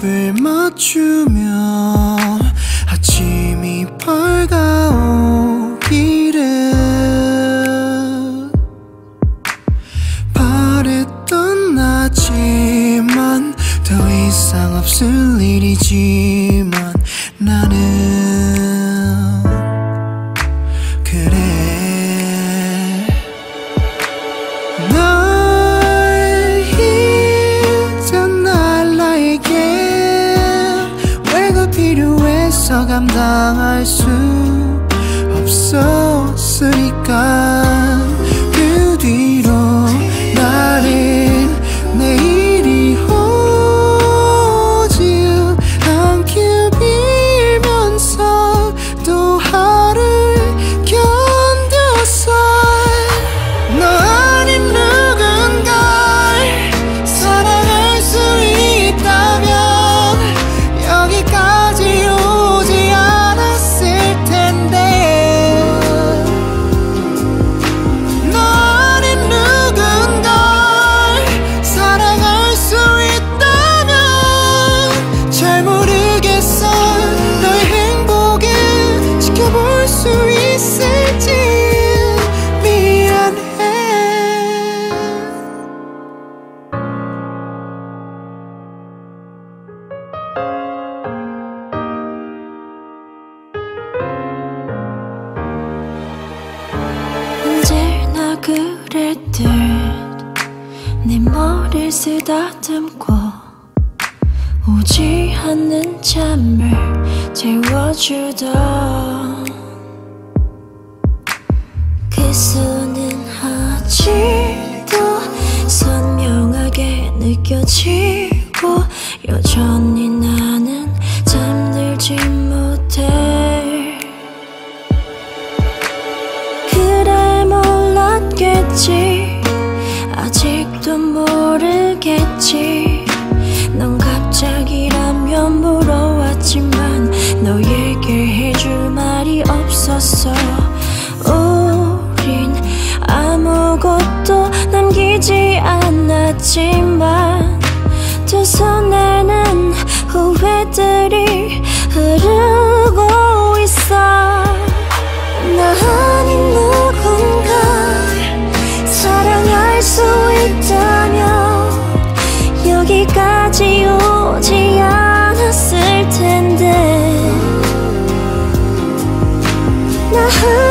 입을 맞추며 아침이 밝아오기를 바랬던 나지만 더 이상 없을 일이지만 나는 필요해서 감당할 수 없었으니까 그 뒤로 그랬듯 내 머리를 쓰다듬고 오지 않는 잠을 재워주던 그 손은 아직도 선명하게 느껴지고 여전히 나 않았지만 두 손에는 후회들이 흐르고 있어. 나 아닌 누군가 사랑할 수 있다면 여기까지 오지 않았을 텐데. 나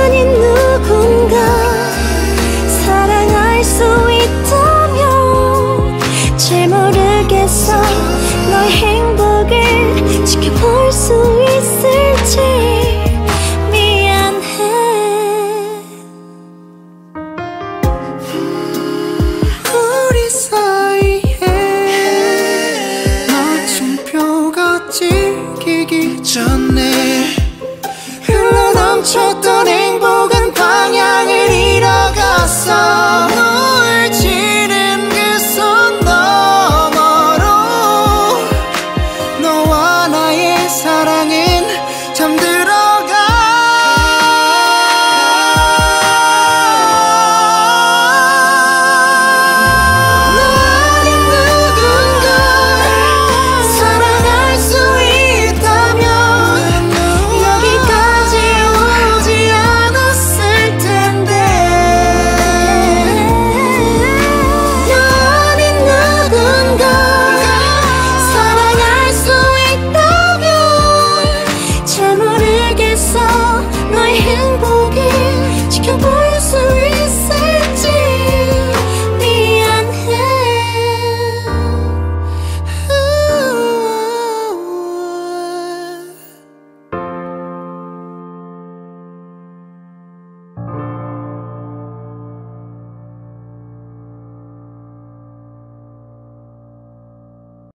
지켜봐